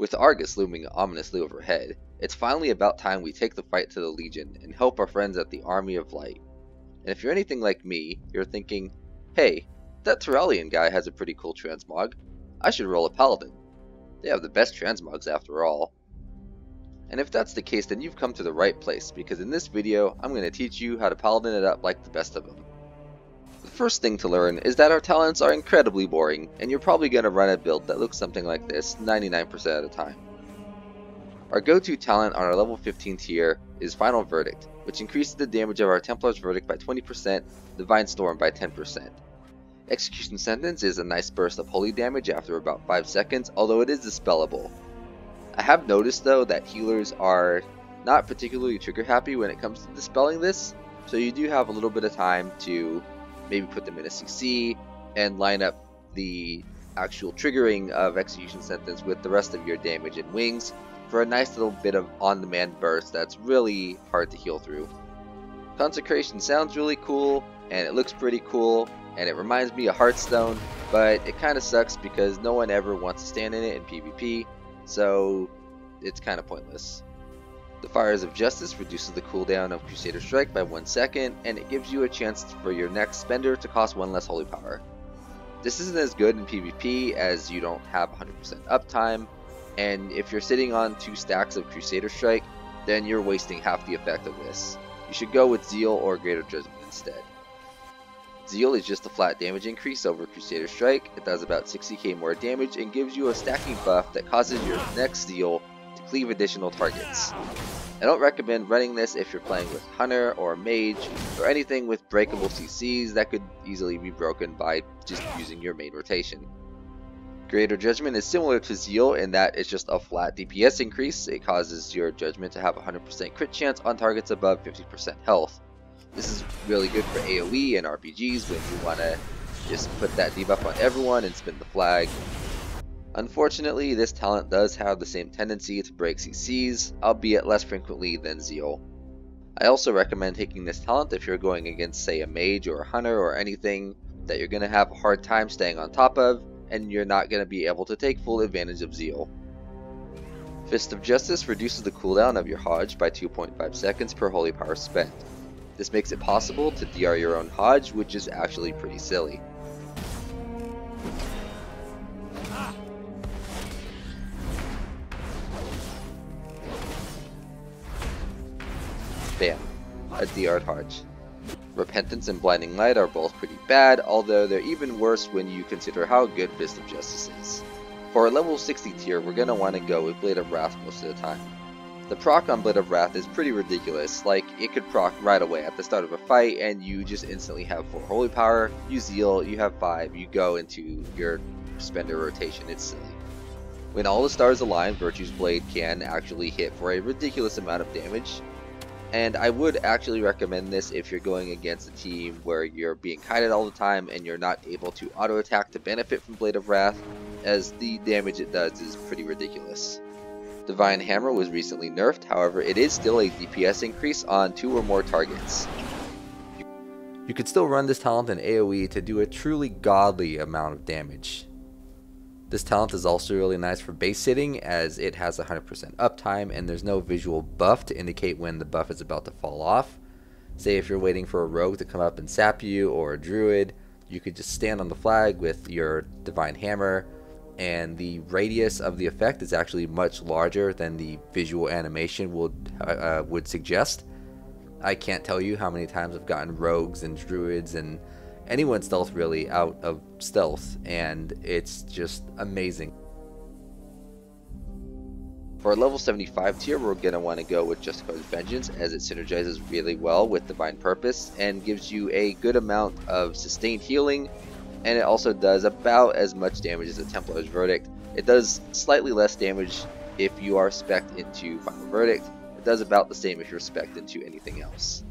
With Argus looming ominously overhead, it's finally about time we take the fight to the Legion and help our friends at the Army of Light. And if you're anything like me, you're thinking, hey, that Turalyon guy has a pretty cool transmog. I should roll a Paladin. They have the best transmogs after all. And if that's the case, then you've come to the right place, because in this video, I'm going to teach you how to Paladin it up like the best of them. First thing to learn is that our talents are incredibly boring, and you're probably going to run a build that looks something like this 99% of the time. Our go-to talent on our level 15 tier is Final Verdict, which increases the damage of our Templar's Verdict by 20%, Divine Storm by 10%. Execution Sentence is a nice burst of holy damage after about 5 seconds, although it is dispellable. I have noticed though that healers are not particularly trigger happy when it comes to dispelling this, so you do have a little bit of time to maybe put them in a CC and line up the actual triggering of Execution Sentence with the rest of your damage and wings for a nice little bit of on-demand burst that's really hard to heal through. Consecration sounds really cool, and it looks pretty cool, and it reminds me of Hearthstone, but it kind of sucks because no one ever wants to stand in it in PvP, so it's kind of pointless. The Fires of Justice reduces the cooldown of Crusader Strike by 1 second, and it gives you a chance for your next spender to cost 1 less holy power. This isn't as good in PvP as you don't have 100% uptime, and if you're sitting on 2 stacks of Crusader Strike, then you're wasting half the effect of this. You should go with Zeal or Greater Judgment instead. Zeal is just a flat damage increase over Crusader Strike, it does about 60k more damage and gives you a stacking buff that causes your next Zeal cleave additional targets. I don't recommend running this if you're playing with Hunter or Mage or anything with breakable CCs that could easily be broken by just using your main rotation. Greater Judgment is similar to Zeal in that it's just a flat DPS increase, it causes your Judgment to have 100% crit chance on targets above 50% health. This is really good for AoE and RBGs when you want to just put that debuff on everyone and spin the flag. Unfortunately, this talent does have the same tendency to break CCs, albeit less frequently than Zeal. I also recommend taking this talent if you're going against say a mage or a hunter or anything that you're going to have a hard time staying on top of and you're not going to be able to take full advantage of Zeal. Fist of Justice reduces the cooldown of your Hodge by 2.5 seconds per holy power spent. This makes it possible to DR your own Hodge, which is actually pretty silly. Bam, a DR'd Hodge. Repentance and Blinding Light are both pretty bad, although they're even worse when you consider how good Fist of Justice is. For a level 60 tier, we're going to want to go with Blade of Wrath most of the time. The proc on Blade of Wrath is pretty ridiculous, like it could proc right away at the start of a fight and you just instantly have 4 holy power, you zeal, you have 5, you go into your spender rotation, it's silly. When all the stars align, Virtue's Blade can actually hit for a ridiculous amount of damage, and I would actually recommend this if you're going against a team where you're being kited all the time and you're not able to auto attack to benefit from Blade of Wrath, as the damage it does is pretty ridiculous. Divine Hammer was recently nerfed, however it is still a DPS increase on 2 or more targets. You could still run this talent in AoE to do a truly godly amount of damage. This talent is also really nice for base sitting as it has 100% uptime and there's no visual buff to indicate when the buff is about to fall off. Say if you're waiting for a rogue to come up and sap you or a druid, you could just stand on the flag with your divine hammer and the radius of the effect is actually much larger than the visual animation would uh, uh, would suggest. I can't tell you how many times I've gotten rogues and druids and anyone stealth really out of stealth, and it's just amazing. For a level 75 tier, we're going to want to go with Justicar's Vengeance as it synergizes really well with Divine Purpose and gives you a good amount of sustained healing and it also does about as much damage as a Templar's Verdict. It does slightly less damage if you are spec into Final Verdict. It does about the same if you're spec into anything else.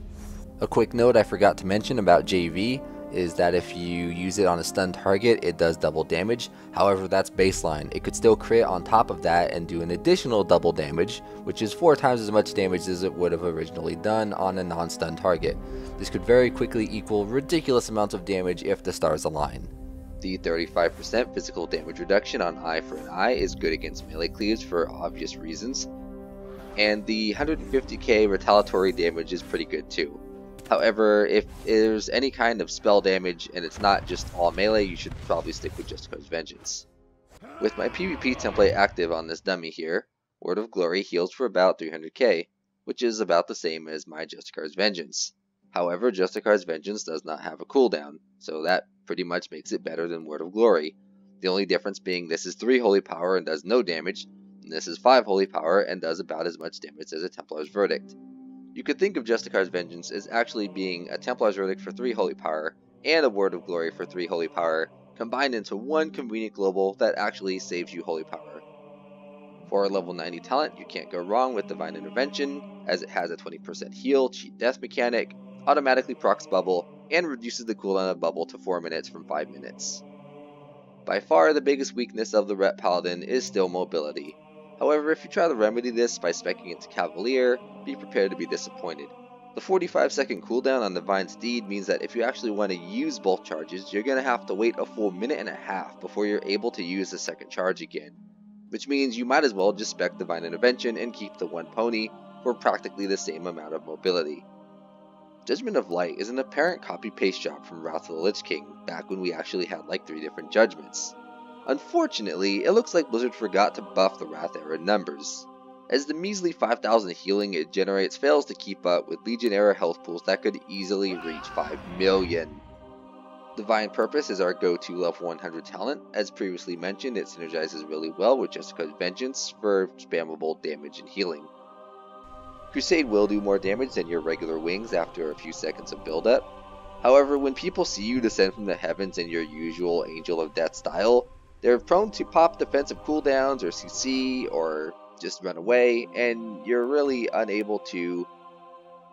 A quick note I forgot to mention about JV is that if you use it on a stun target, it does double damage. However, that's baseline. It could still crit on top of that and do an additional double damage, which is four times as much damage as it would have originally done on a non-stun target. This could very quickly equal ridiculous amounts of damage if the stars align. The 35% physical damage reduction on Eye for an Eye is good against melee cleaves for obvious reasons, and the 150k retaliatory damage is pretty good too. However, if there's any kind of spell damage and it's not just all melee, you should probably stick with Justicar's Vengeance. With my PvP template active on this dummy here, Word of Glory heals for about 300k, which is about the same as my Justicar's Vengeance. However, Justicar's Vengeance does not have a cooldown, so that pretty much makes it better than Word of Glory. The only difference being this is 3 holy power and does no damage, and this is 5 holy power and does about as much damage as a Templar's Verdict. You could think of Justicar's Vengeance as actually being a Templar's Verdict for 3 holy power and a Word of Glory for 3 holy power combined into one convenient global that actually saves you holy power. For a level 90 talent, you can't go wrong with Divine Intervention, as it has a 20% heal, cheat death mechanic, automatically procs bubble, and reduces the cooldown of bubble to 4 minutes from 5 minutes. By far the biggest weakness of the Ret Paladin is still mobility. However, if you try to remedy this by specking into Cavalier, be prepared to be disappointed. The 45 second cooldown on Divine Steed means that if you actually want to use both charges, you're going to have to wait a full minute and a half before you're able to use the second charge again. Which means you might as well just spec Divine Intervention and keep the one pony for practically the same amount of mobility. Judgment of Light is an apparent copy-paste job from Wrath of the Lich King, back when we actually had like three different judgments. Unfortunately, it looks like Blizzard forgot to buff the Wrath era numbers, as the measly 5000 healing it generates fails to keep up with Legion era health pools that could easily reach 5 million. Divine Purpose is our go-to level 100 talent. As previously mentioned, it synergizes really well with Justicar's Vengeance for spammable damage and healing. Crusade will do more damage than your regular wings after a few seconds of build-up. However, when people see you descend from the heavens in your usual Angel of Death style, they're prone to pop defensive cooldowns or CC or just run away, and you're really unable to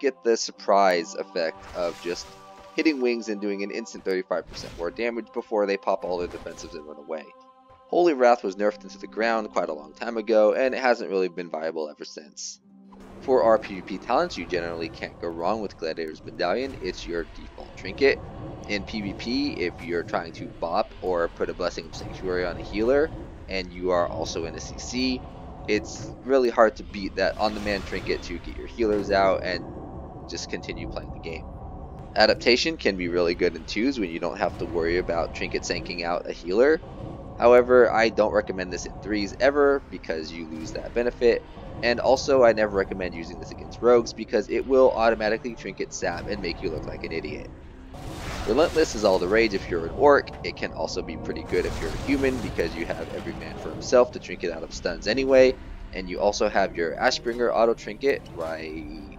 get the surprise effect of just hitting wings and doing an instant 35% more damage before they pop all their defensives and run away. Holy Wrath was nerfed into the ground quite a long time ago, and it hasn't really been viable ever since. For our PvP talents, you generally can't go wrong with Gladiator's Medallion, it's your default trinket. In PvP, if you're trying to bop or put a Blessing of Sanctuary on a healer, and you are also in a CC, it's really hard to beat that on-demand trinket to get your healers out and just continue playing the game. Adaptation can be really good in 2s when you don't have to worry about trinket sanking out a healer. However, I don't recommend this in 3s ever because you lose that benefit, and also I never recommend using this against rogues because it will automatically trinket sap and make you look like an idiot. Relentless is all the rage if you're an orc, it can also be pretty good if you're a human because you have every man for himself to trinket out of stuns anyway, and you also have your Ashbringer auto trinket right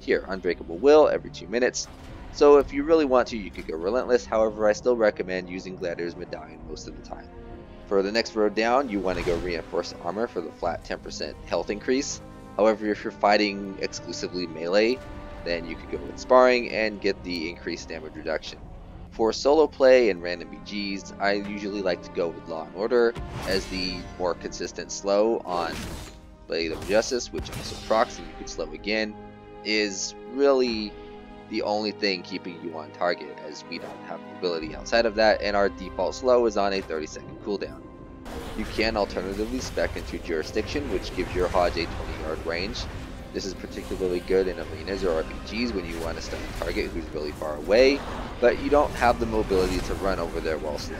here, Unbreakable Will every 2 minutes. So if you really want to, you could go Relentless, however I still recommend using Gladiator's Medallion most of the time. For the next road down, you want to go Reinforced Armor for the flat 10% health increase. However, if you're fighting exclusively melee, then you could go with sparring and get the increased damage reduction. For solo play and random BGs, I usually like to go with Law and Order as the more consistent slow on Blade of Justice, which also procs and you can slow again, is really the only thing keeping you on target as we don't have mobility outside of that and our default slow is on a 30 second cooldown. You can alternatively spec into Jurisdiction which gives your Hodge a 20 yard range this is particularly good in arenas or RBGs when you want to stun a target who's really far away, but you don't have the mobility to run over there while slow.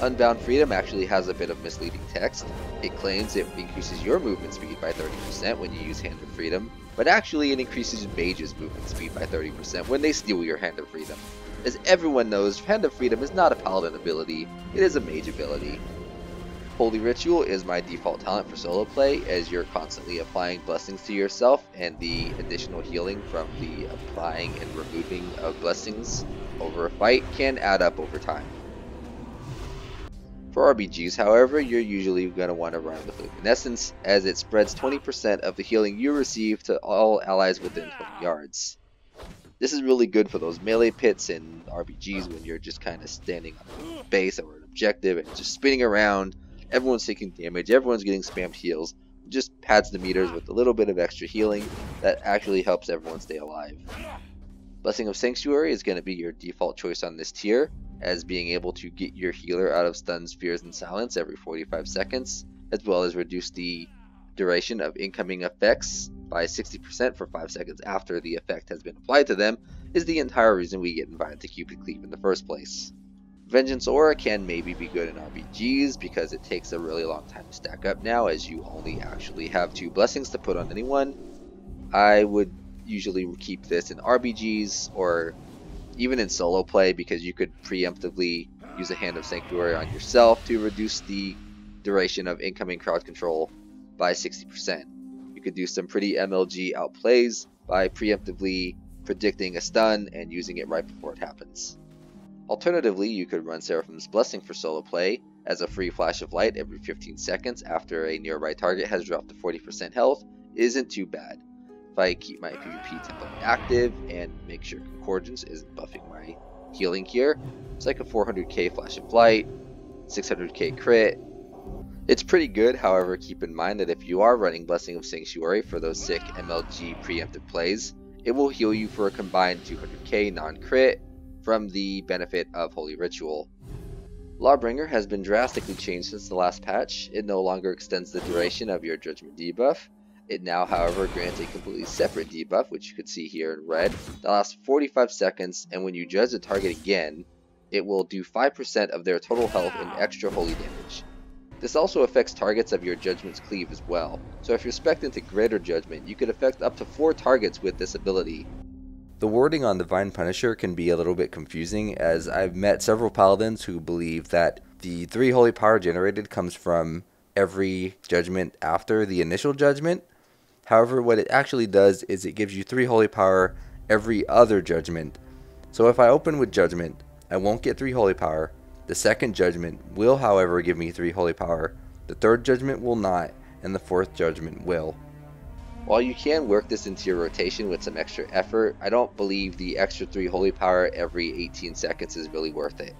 Unbound Freedom actually has a bit of misleading text. It claims it increases your movement speed by 30% when you use Hand of Freedom, but actually it increases Mage's movement speed by 30% when they steal your Hand of Freedom. As everyone knows, Hand of Freedom is not a Paladin ability, it is a Mage ability. Holy Ritual is my default talent for solo play as you're constantly applying blessings to yourself and the additional healing from the applying and removing of blessings over a fight can add up over time. For RBGs, however, you're usually going to want to run with Luminescence as it spreads 20% of the healing you receive to all allies within 20 yards. This is really good for those melee pits and RBGs when you're just kind of standing on a base or an objective and just spinning around Everyone's taking damage, everyone's getting spammed heals. Just pads the meters with a little bit of extra healing that actually helps everyone stay alive. Blessing of Sanctuary is going to be your default choice on this tier, as being able to get your healer out of stuns, fears, and silence every 45 seconds, as well as reduce the duration of incoming effects by 60% for 5 seconds after the effect has been applied to them, is the entire reason we get invited to Cupid Cleave in the first place. Vengeance Aura can maybe be good in RBGs because it takes a really long time to stack up now as you only actually have two blessings to put on anyone. I would usually keep this in RBGs or even in solo play because you could preemptively use a Hand of Sanctuary on yourself to reduce the duration of incoming crowd control by 60%. You could do some pretty MLG outplays by preemptively predicting a stun and using it right before it happens. Alternatively, you could run Seraphim's Blessing for solo play as a free flash of light every 15 seconds after a nearby target has dropped to 40% health isn't too bad. If I keep my PvP template active and make sure Concordance isn't buffing my healing here, it's like a 400k flash of light, 600k crit. It's pretty good, however, keep in mind that if you are running Blessing of Sanctuary for those sick MLG preemptive plays, it will heal you for a combined 200k non-crit from the benefit of Holy Ritual. Lawbringer has been drastically changed since the last patch. It no longer extends the duration of your Judgment debuff. It now, however, grants a completely separate debuff, which you can see here in red, that lasts 45 seconds, and when you judge the target again, it will do 5% of their total health in extra holy damage. This also affects targets of your Judgment's Cleave as well, so if you're spec'd into Greater Judgment, you could affect up to 4 targets with this ability, the wording on Divine Punisher can be a little bit confusing as I've met several paladins who believe that the 3 holy power generated comes from every judgment after the initial judgment. However, what it actually does is it gives you 3 holy power every other judgment. So if I open with judgment, I won't get 3 holy power. The second judgment will, however, give me 3 holy power. The third judgment will not, and the fourth judgment will. While you can work this into your rotation with some extra effort, I don't believe the extra 3 holy power every 18 seconds is really worth it.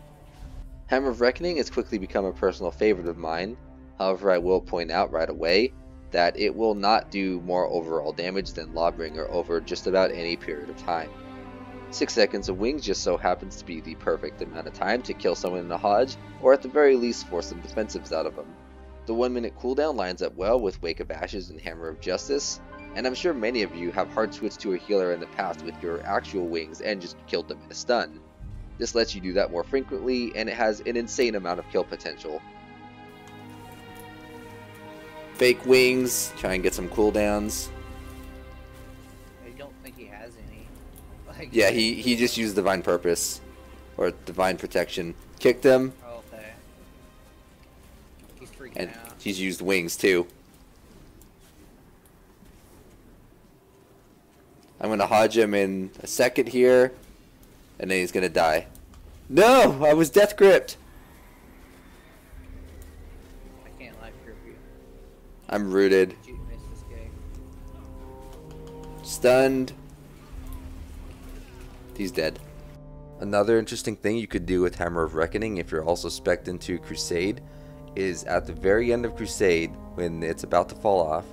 Hammer of Reckoning has quickly become a personal favorite of mine, however I will point out right away that it will not do more overall damage than Lawbringer over just about any period of time. 6 seconds of wings just so happens to be the perfect amount of time to kill someone in a Hodge, or at the very least force some defensives out of them. The 1 minute cooldown lines up well with Wake of Ashes and Hammer of Justice, and I'm sure many of you have hard switched to a healer in the past with your actual wings and just killed them in a stun. This lets you do that more frequently, and it has an insane amount of kill potential. Fake wings, try and get some cooldowns. I don't think he has any. Like, yeah, he, he just used Divine Purpose. Or Divine Protection. Kicked him. Oh, okay. He's freaking and out. he's used wings too. I'm gonna hodge him in a second here, and then he's gonna die. No, I was death gripped. I can't life grip you. I'm rooted, stunned. He's dead. Another interesting thing you could do with Hammer of Reckoning if you're also spec'd into Crusade is at the very end of Crusade, when it's about to fall off,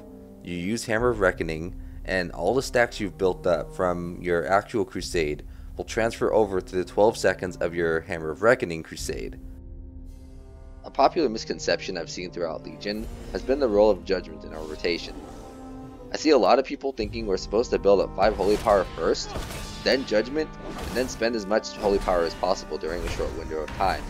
you use Hammer of Reckoning and all the stacks you've built up from your actual crusade will transfer over to the 12 seconds of your Hammer of Reckoning crusade. A popular misconception I've seen throughout Legion has been the role of Judgment in our rotation. I see a lot of people thinking we're supposed to build up 5 Holy Power first, then Judgment, and then spend as much Holy Power as possible during a short window of time.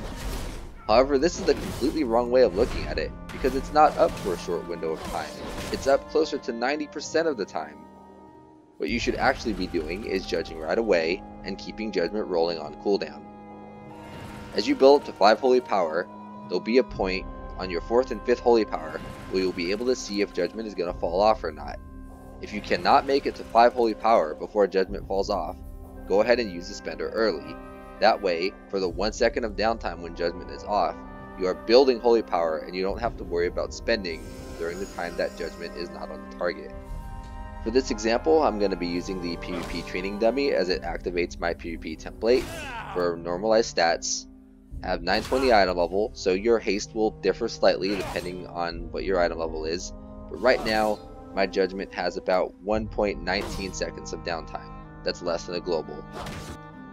However, this is the completely wrong way of looking at it, because it's not up for a short window of time. It's up closer to 90% of the time. What you should actually be doing is judging right away and keeping judgment rolling on cooldown. As you build up to 5 holy power, there'll be a point on your 4th and 5th holy power where you'll be able to see if judgment is going to fall off or not. If you cannot make it to 5 holy power before judgment falls off, go ahead and use the spender early. That way, for the 1 second of downtime when judgment is off, you are building holy power and you don't have to worry about spending during the time that judgment is not on the target. For this example, I'm going to be using the PvP training dummy as it activates my PvP template for normalized stats. Have 920 item level, so your haste will differ slightly depending on what your item level is, but right now, my judgment has about 1.19 seconds of downtime. That's less than a global.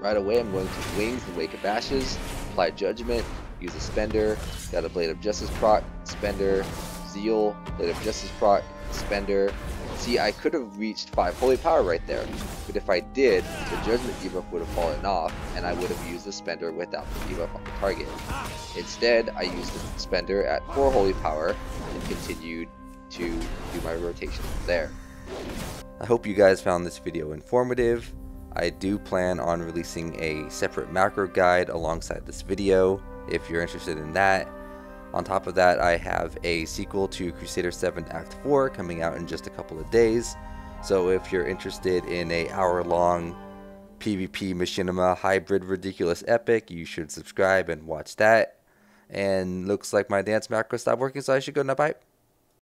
Right away, I'm going to Wings and Wake of Ashes, apply Judgment, use a Spender, got a Blade of Justice proc, Spender, Zeal, Blade of Justice proc, Spender. See, I could have reached 5 Holy Power right there, but if I did, the Judgment debuff would have fallen off, and I would have used the Spender without the debuff on the target. Instead, I used the Spender at 4 Holy Power, and continued to do my rotation there. I hope you guys found this video informative. I do plan on releasing a separate macro guide alongside this video if you're interested in that. On top of that, I have a sequel to Crusader 7 Act 4 coming out in just a couple of days. So if you're interested in a hour long PvP Machinima hybrid ridiculous epic, you should subscribe and watch that. And looks like my dance macro stopped working, so I should go now. Bye.